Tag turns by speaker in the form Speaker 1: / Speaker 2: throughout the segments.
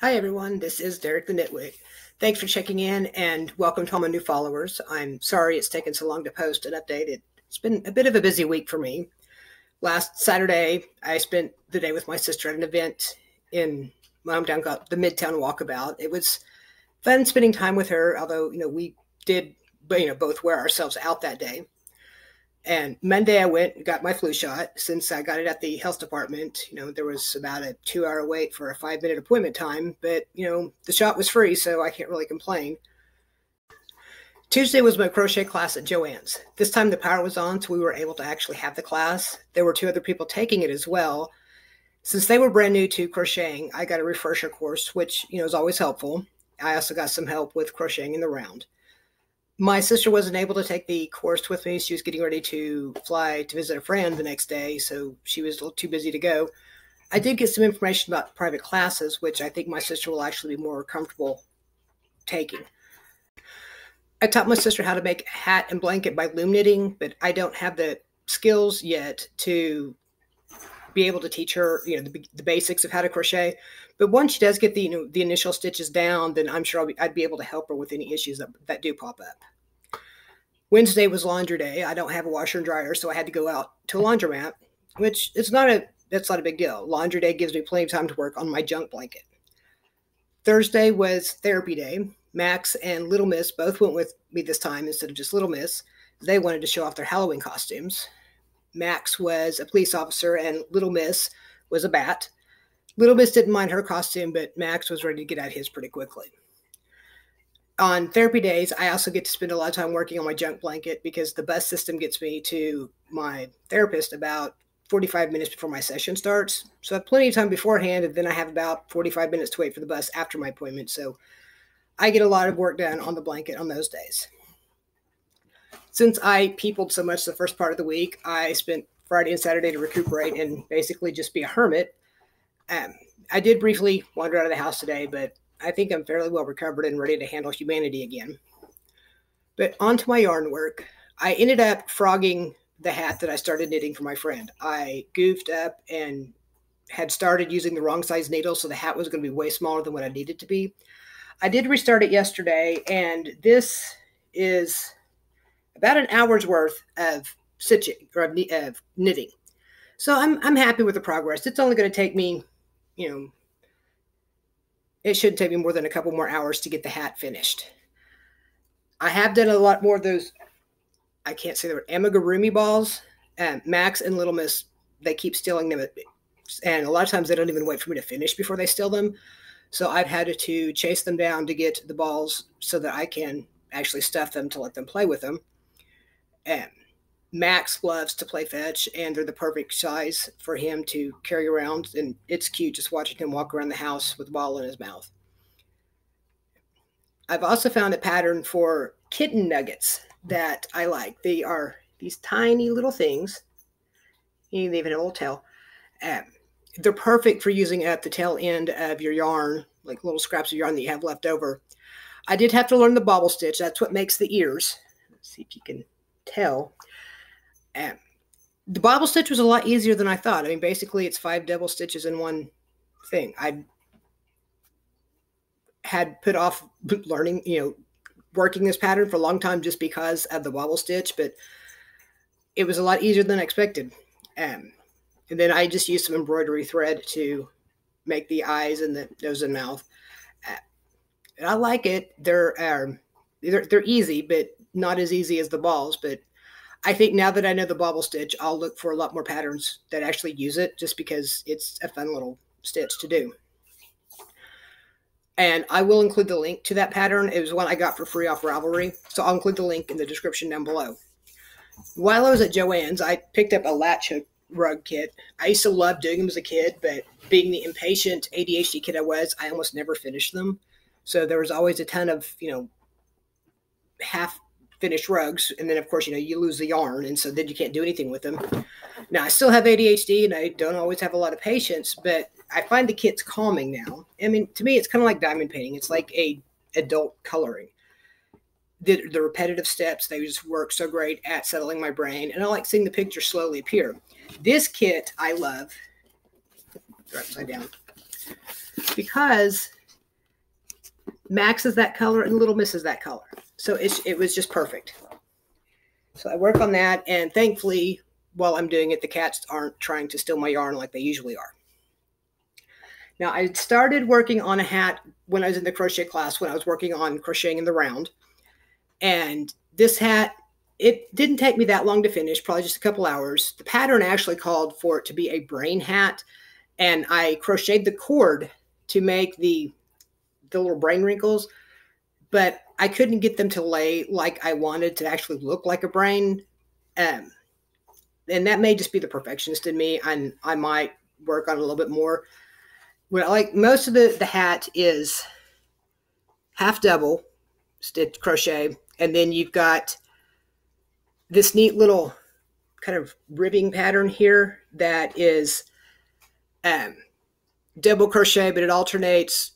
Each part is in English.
Speaker 1: Hi, everyone. This is Derek the Nitwit. Thanks for checking in and welcome to all my new followers. I'm sorry it's taken so long to post an update. It's been a bit of a busy week for me. Last Saturday, I spent the day with my sister at an event in my hometown called the Midtown Walkabout. It was fun spending time with her, although, you know, we did, you know, both wear ourselves out that day. And Monday I went and got my flu shot. Since I got it at the health department, you know, there was about a two hour wait for a five minute appointment time, but, you know, the shot was free, so I can't really complain. Tuesday was my crochet class at Joann's. This time the power was on, so we were able to actually have the class. There were two other people taking it as well. Since they were brand new to crocheting, I got a refresher course, which, you know, is always helpful. I also got some help with crocheting in the round my sister wasn't able to take the course with me. She was getting ready to fly to visit a friend the next day, so she was a little too busy to go. I did get some information about private classes, which I think my sister will actually be more comfortable taking. I taught my sister how to make a hat and blanket by loom knitting, but I don't have the skills yet to be able to teach her, you know, the, the basics of how to crochet. But once she does get the you know the initial stitches down, then I'm sure I'll be, I'd be able to help her with any issues that, that do pop up. Wednesday was laundry day. I don't have a washer and dryer, so I had to go out to a laundromat, which it's not a that's not a big deal. Laundry day gives me plenty of time to work on my junk blanket. Thursday was therapy day. Max and Little Miss both went with me this time instead of just Little Miss. They wanted to show off their Halloween costumes. Max was a police officer and Little Miss was a bat. Little Miss didn't mind her costume, but Max was ready to get out his pretty quickly. On therapy days, I also get to spend a lot of time working on my junk blanket because the bus system gets me to my therapist about 45 minutes before my session starts. So I have plenty of time beforehand, and then I have about 45 minutes to wait for the bus after my appointment. So I get a lot of work done on the blanket on those days. Since I peopled so much the first part of the week, I spent Friday and Saturday to recuperate and basically just be a hermit um, I did briefly wander out of the house today, but I think I'm fairly well recovered and ready to handle humanity again. But on to my yarn work. I ended up frogging the hat that I started knitting for my friend. I goofed up and had started using the wrong size needle, so the hat was going to be way smaller than what I needed to be. I did restart it yesterday, and this is about an hour's worth of stitching or of knitting. So I'm I'm happy with the progress. It's only going to take me you know, it shouldn't take me more than a couple more hours to get the hat finished. I have done a lot more of those. I can't say the word amigurumi balls. And Max and Little Miss, they keep stealing them, and a lot of times they don't even wait for me to finish before they steal them. So I've had to chase them down to get the balls so that I can actually stuff them to let them play with them. Max loves to play fetch, and they're the perfect size for him to carry around. And it's cute just watching him walk around the house with a ball in his mouth. I've also found a pattern for kitten nuggets that I like. They are these tiny little things. You even have a little tail. Um, they're perfect for using at the tail end of your yarn, like little scraps of yarn that you have left over. I did have to learn the bobble stitch. That's what makes the ears. Let's see if you can tell. And the bobble stitch was a lot easier than I thought. I mean, basically, it's five double stitches in one thing. I had put off learning, you know, working this pattern for a long time just because of the bobble stitch, but it was a lot easier than I expected. Um, and then I just used some embroidery thread to make the eyes and the nose and mouth. Uh, and I like it. They're, um, they're they're easy, but not as easy as the balls. But I think now that I know the bobble stitch, I'll look for a lot more patterns that actually use it just because it's a fun little stitch to do. And I will include the link to that pattern. It was one I got for free off Ravelry. So I'll include the link in the description down below. While I was at Joann's, I picked up a latch hook rug kit. I used to love doing them as a kid, but being the impatient ADHD kid I was, I almost never finished them. So there was always a ton of, you know, half finished rugs and then of course you know you lose the yarn and so then you can't do anything with them. Now i still have adhd and i don't always have a lot of patience but i find the kits calming now. I mean to me it's kind of like diamond painting. It's like a adult coloring. The, the repetitive steps they just work so great at settling my brain and i like seeing the picture slowly appear. This kit i love. Upside down. Because maxes that color and little misses that color. So it's, it was just perfect. So I work on that. And thankfully, while I'm doing it, the cats aren't trying to steal my yarn like they usually are. Now, I started working on a hat when I was in the crochet class, when I was working on crocheting in the round. And this hat, it didn't take me that long to finish, probably just a couple hours. The pattern actually called for it to be a brain hat. And I crocheted the cord to make the, the little brain wrinkles, but I couldn't get them to lay like I wanted to actually look like a brain. Um, and that may just be the perfectionist in me. And I might work on a little bit more what I like most of the, the hat is half double stitch crochet, and then you've got this neat little kind of ribbing pattern here that is um, double crochet, but it alternates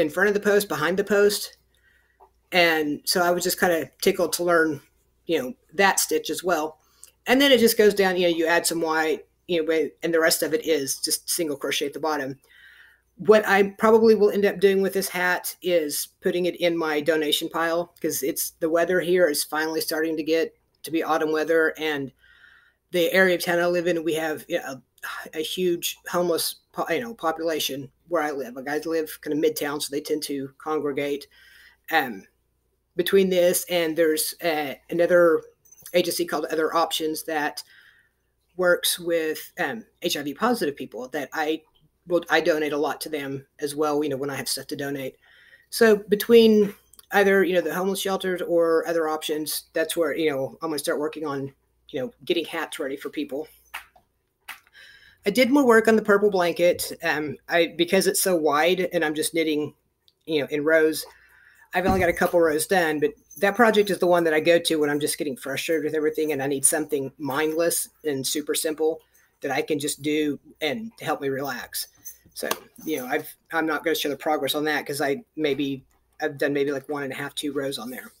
Speaker 1: in front of the post, behind the post. And so I was just kind of tickled to learn, you know, that stitch as well. And then it just goes down, you know, you add some white, you know, and the rest of it is just single crochet at the bottom. What I probably will end up doing with this hat is putting it in my donation pile because it's the weather here is finally starting to get to be autumn weather, and the area of town I live in, we have you know, a, huge homeless you know population where I live. Like I live kind of midtown, so they tend to congregate. Um, between this and there's uh, another agency called Other Options that works with um, HIV positive people that I will I donate a lot to them as well. You know when I have stuff to donate. So between either you know the homeless shelters or other options, that's where you know I'm to start working on you know getting hats ready for people. I did more work on the purple blanket. Um, I because it's so wide and I'm just knitting, you know, in rows. I've only got a couple rows done, but that project is the one that I go to when I'm just getting frustrated with everything and I need something mindless and super simple that I can just do and to help me relax. So, you know, I've I'm not going to show the progress on that because I maybe I've done maybe like one and a half, two rows on there.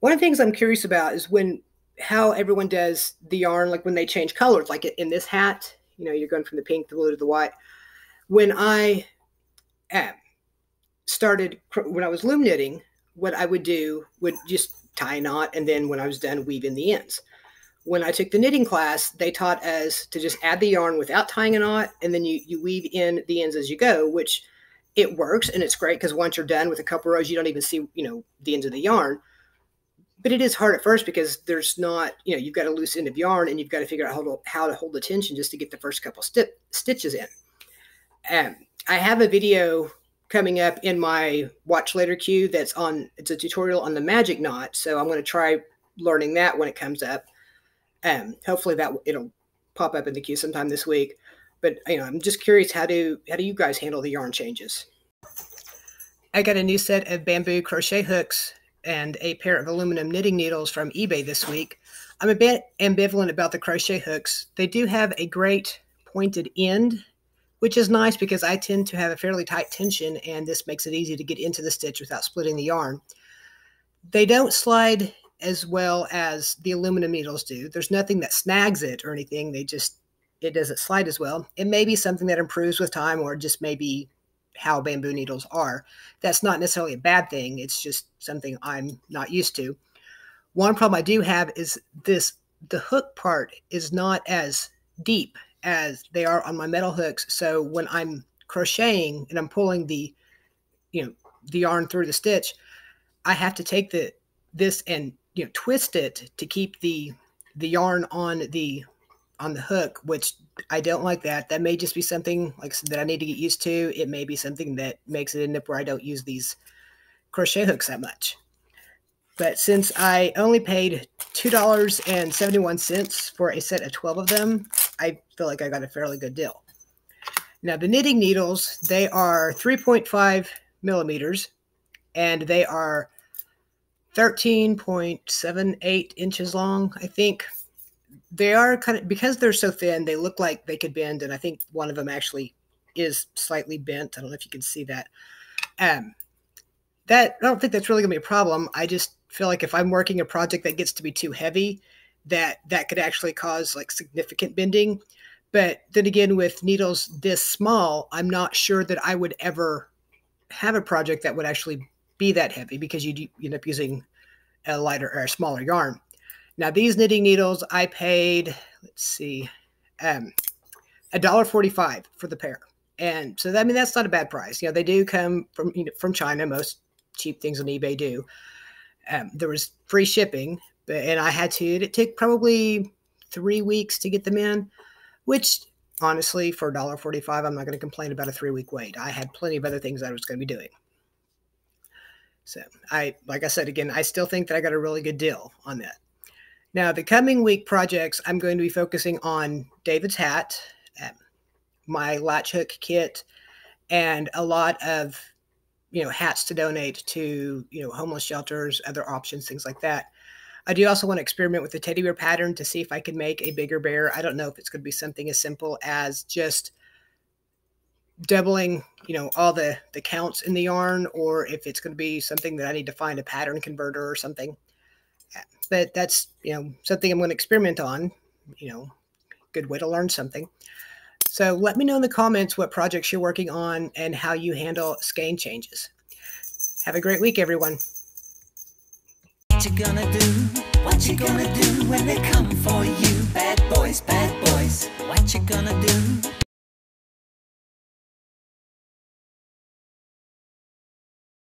Speaker 1: One of the things I'm curious about is when how everyone does the yarn, like when they change colors, like in this hat, you know, you're going from the pink, the blue to the white. When I uh, started when I was loom knitting, what I would do would just tie a knot and then when I was done, weave in the ends. When I took the knitting class, they taught us to just add the yarn without tying a knot and then you, you weave in the ends as you go, which it works and it's great because once you're done with a couple rows, you don't even see, you know, the ends of the yarn. But it is hard at first because there's not, you know, you've got a loose end of yarn and you've got to figure out how to, how to hold the tension just to get the first couple st- stitches in. Um, I have a video coming up in my watch later queue that's on it's a tutorial on the magic knot so i'm going to try learning that when it comes up. Um hopefully that it'll pop up in the queue sometime this week. But you know i'm just curious how do how do you guys handle the yarn changes? I got a new set of bamboo crochet hooks and a pair of aluminum knitting needles from ebay this week i'm a bit ambivalent about the crochet hooks they do have a great pointed end which is nice because I tend to have a fairly tight tension and this makes it easy to get into the stitch without splitting the yarn. They don't slide as well as the aluminum needles do. There's nothing that snags it or anything. They just, it doesn't slide as well. It may be something that improves with time or just maybe how bamboo needles are. That's not necessarily a bad thing. It's just something I'm not used to. One problem I do have is this the hook part is not as deep as they are on my metal hooks. So when I'm crocheting and I'm pulling the, you know, the yarn through the stitch, I have to take the this and you know twist it to keep the the yarn on the on the hook, which I don't like that. That may just be something like that I need to get used to. It may be something that makes it end up where I don't use these crochet hooks that much. But since I only paid $2.71 for a set of 12 of them, I feel like I got a fairly good deal. Now, the knitting needles, they are 3.5 millimeters and they are 13.78 inches long, I think. They are kind of, because they're so thin, they look like they could bend. And I think one of them actually is slightly bent. I don't know if you can see that. Um, that I don't think that's really going to be a problem. I just feel like if I'm working a project that gets to be too heavy, that that could actually cause like significant bending. But then again, with needles this small, I'm not sure that I would ever have a project that would actually be that heavy because you end up using a lighter or a smaller yarn. Now these knitting needles, I paid, let's see, um, a dollar forty-five for the pair, and so I mean that's not a bad price. You know, they do come from you know, from China. Most cheap things on eBay do. Um, there was free shipping, but and I had to. It took probably three weeks to get them in, which honestly, for a dollar forty-five, I'm not going to complain about a three-week wait. I had plenty of other things I was going to be doing. So I, like I said again, I still think that I got a really good deal on that. Now, the coming week projects, I'm going to be focusing on David's hat, um, my latch hook kit, and a lot of you know hats to donate to you know homeless shelters, other options, things like that. I do also want to experiment with the teddy bear pattern to see if I can make a bigger bear. I don't know if it's going to be something as simple as just doubling, you know, all the the counts in the yarn, or if it's going to be something that I need to find a pattern converter or something but that's you know something I'm going to experiment on. You know, good way to learn something. So let me know in the comments what projects you're working on and how you handle skein changes. Have a great week, everyone. What you gonna do? What you gonna do when they come for you? Bad boys, bad boys. What you gonna do?